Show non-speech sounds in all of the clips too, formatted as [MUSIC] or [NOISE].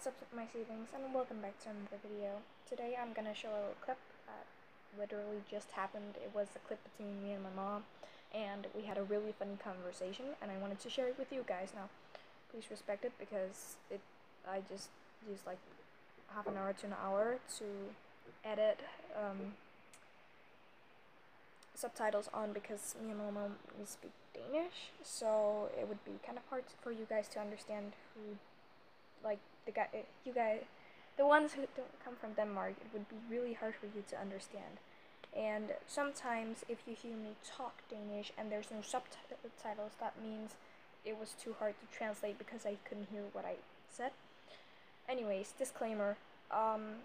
What's up my savings and welcome back to another video. Today I'm gonna show a little clip that literally just happened. It was a clip between me and my mom and we had a really funny conversation and I wanted to share it with you guys now. Please respect it because it I just used like half an hour to an hour to edit um, subtitles on because me and my mom we speak Danish so it would be kind of hard for you guys to understand who like the guy, you guys, the ones who don't come from Denmark, it would be really hard for you to understand. And sometimes if you hear me talk Danish and there's no subtitles, that means it was too hard to translate because I couldn't hear what I said. Anyways, disclaimer. Um,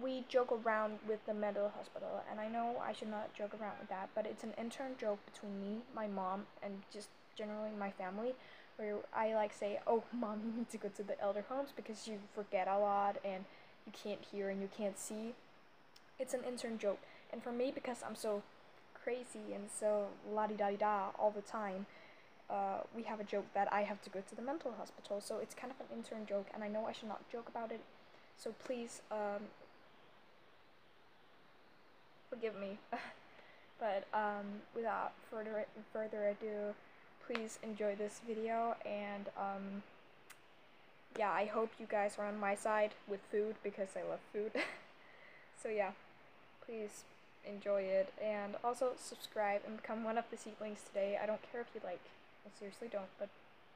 we joke around with the mental hospital, and I know I should not joke around with that, but it's an intern joke between me, my mom, and just generally my family where I like say, "Oh, mom, you need to go to the elder homes because you forget a lot and you can't hear and you can't see." It's an intern joke, and for me, because I'm so crazy and so la di da di da all the time, uh, we have a joke that I have to go to the mental hospital. So it's kind of an intern joke, and I know I should not joke about it. So please, um, forgive me. [LAUGHS] but um, without further further ado please enjoy this video and um, yeah I hope you guys are on my side with food because I love food. [LAUGHS] So yeah please enjoy it and also subscribe and become one of the seedlings today. I don't care if you like I seriously don't but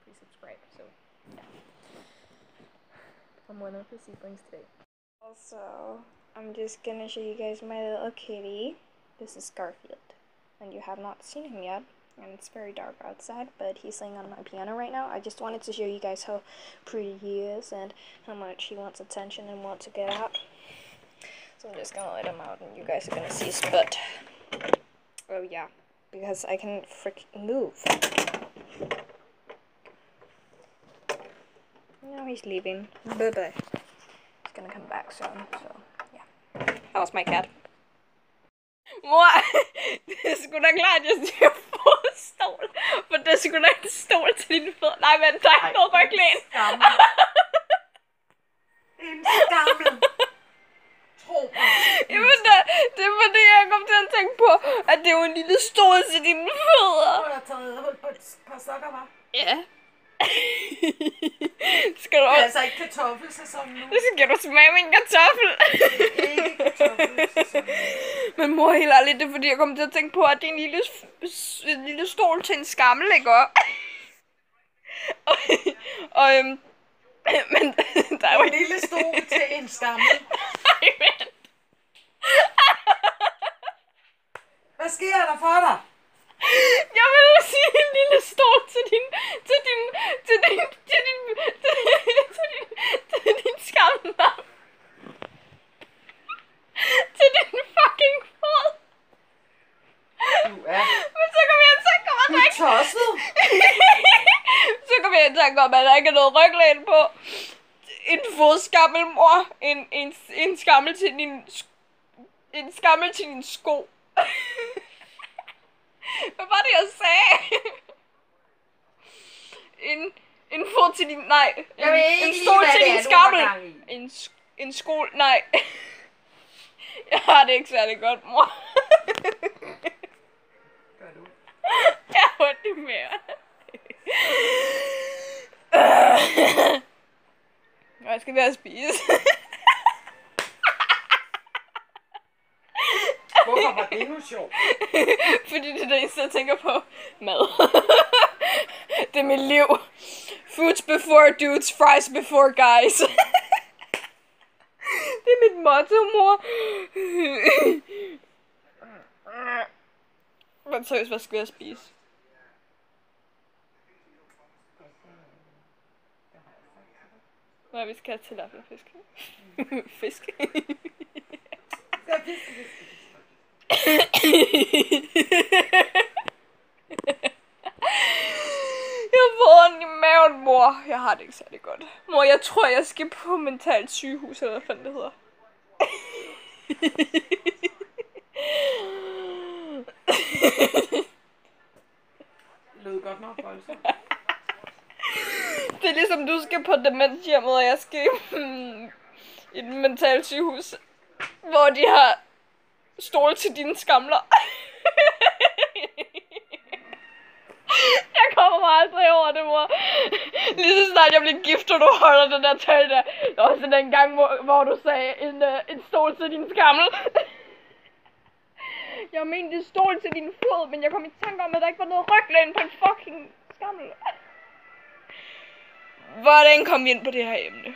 please subscribe. So yeah. Become one of the seedlings today. Also I'm just gonna show you guys my little kitty. This is Garfield. And you have not seen him yet and it's very dark outside, but he's laying on my piano right now. I just wanted to show you guys how pretty he is and how much he wants attention and wants to get out. So I'm just gonna let him out and you guys are gonna see his butt. Oh yeah, because I can freaking move. Now he's leaving. Bye bye. He's gonna come back soon, so yeah. That was my cat. Mor, [LAUGHS] det er sgu da klart, jeg siger fodstol. For det er sgu da en stol til din fod. Nej, men der er noget ryglæn. En skammel. Tro mig. Jamen, det, det er fordi, jeg kom til at tænke på, at det er jo en lille stol til dine fødder. Du har taget hul på et par sokker, hva'? Ja. [LAUGHS] skal du Det er også... altså ikke kartoffelsæson nu. Skal du smage min kartoffel? Ikke kartoffelsæson. Men mor, helt ærligt, det er fordi, jeg kom til at tænke på, at det er en lille, en lille stol til en skammel, ikke og, og øhm, [CLEARS THROAT] men der er jo En lille stol til en skammel. [LAUGHS] Hvad sker der for dig? Sige en lille stol til din, til din, til din, til din, til, til din, til din skammel. til din fucking fod. Du er... Men så kom jeg til at komme, at Du der er ikke tosset. så kom jeg til at komme, at der ikke er [LAUGHS] noget ryglæn på. En fodskammel, mor. En, en, en skammel til din... En skammel til din sko. [LAUGHS] Hvad var det, jeg sagde? En, en fod til din... Nej. En, Jeg ved en lige, stol hvad til din skammel. En, en skol... Nej. [LAUGHS] jeg har det ikke særlig godt, mor. Gør du. [LAUGHS] Jeg har ondt i maven. [LAUGHS] Og jeg skal være at spise. Hvorfor var det nu sjovt? Fordi det er det eneste, jeg tænker på. Mad. Er mit liv. Foods before dudes, fries before guys. [LAUGHS] det er mit motto, mor. Men seriøst, hvad skal jeg spise? Nej, vi skal have tilapiafisk. Fisk. Skal [LAUGHS] jeg pisse det? Jeg får ondt i mor. Jeg har det ikke særlig godt. Mor, jeg tror, jeg skal på mentalt sygehus, eller hvad fanden det hedder. Det [LAUGHS] lød godt nok voldsomt. [LAUGHS] Det er ligesom, du skal på demenshjemmet, og jeg skal hmm, i et mentalt sygehus, hvor de har stol til dine skamler. [LAUGHS] Aldrig over det, mor. [LAUGHS] Lige så snart jeg bliver gift, og du holder den der tale der. Det var også den gang, hvor, hvor du sagde en, uh, en stol til din skammel. [LAUGHS] Jeg mente en stol til din fod, men jeg kom i tanke om, at der ikke var noget ryglæn på en fucking skammel. [LAUGHS] Hvordan kom vi ind på det her emne?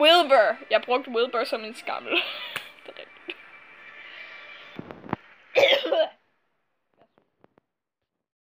Wilbur. Jeg brugte Wilbur som en skammel.